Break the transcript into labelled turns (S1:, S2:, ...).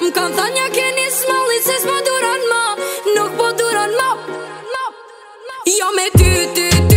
S1: Më kanë tha një keni smalit se s'po duran ma Nuk po duran ma
S2: Jo me ty, ty, ty